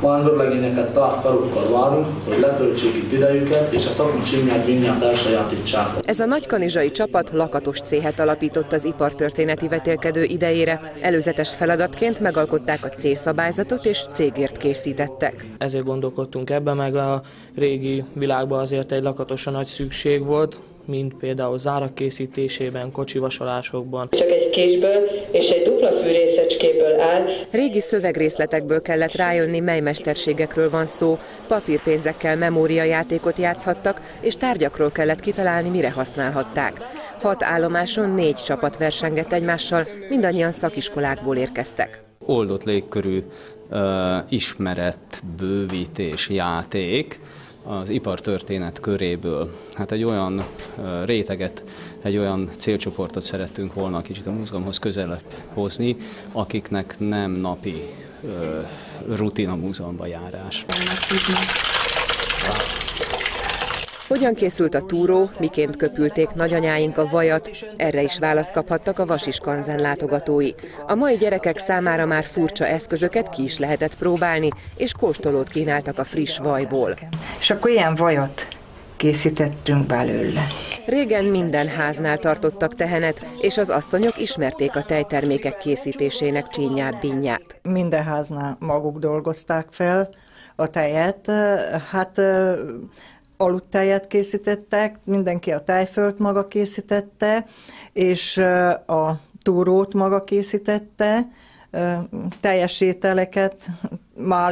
Vándorlegényeket tárt karokkal várunk, hogy letöltsék itt idejüket, és a szakma csinyát vinyát elsajátítsák. Ez a nagykanizsai csapat lakatos céhet alapított az ipartörténeti vetélkedő idejére. Előzetes feladatként megalkották a C-szabályzatot és cégért készítettek. Ezért gondolkodtunk ebben, meg a régi világban azért egy lakatosra nagy szükség volt, mint például zárak készítésében, kocsivasalásokban. Csak egy késből és egy dupla fűrészecskéből áll. Régi szövegrészletekből kellett rájönni, mely mesterségekről van szó. Papírpénzekkel memóriajátékot játszhattak, és tárgyakról kellett kitalálni, mire használhatták. Hat állomáson négy csapat versengett egymással, mindannyian szakiskolákból érkeztek. Oldott légkörű uh, ismeret, bővítés, játék, az ipartörténet köréből. Hát egy olyan réteget, egy olyan célcsoportot szerettünk volna kicsit a múzeumhoz közelebb hozni, akiknek nem napi rutin a múzeumba járás. Hogyan készült a túró, miként köpülték nagyanyáink a vajat, erre is választ kaphattak a Vasiskanzen látogatói. A mai gyerekek számára már furcsa eszközöket ki is lehetett próbálni, és kóstolót kínáltak a friss vajból. És akkor ilyen vajat készítettünk belőle. Régen minden háznál tartottak tehenet, és az asszonyok ismerték a tejtermékek készítésének csínyát, bínyát. Minden háznál maguk dolgozták fel a tejet, hát aludtáját készítettek, mindenki a tájfölt maga készítette, és a túrót maga készítette, teljes ételeket,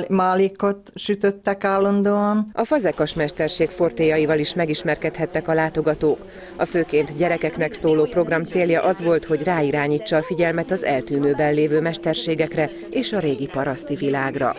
málikat sütöttek állandóan. A fazekas mesterség fortéjaival is megismerkedhettek a látogatók. A főként gyerekeknek szóló program célja az volt, hogy ráirányítsa a figyelmet az eltűnőben lévő mesterségekre és a régi paraszti világra.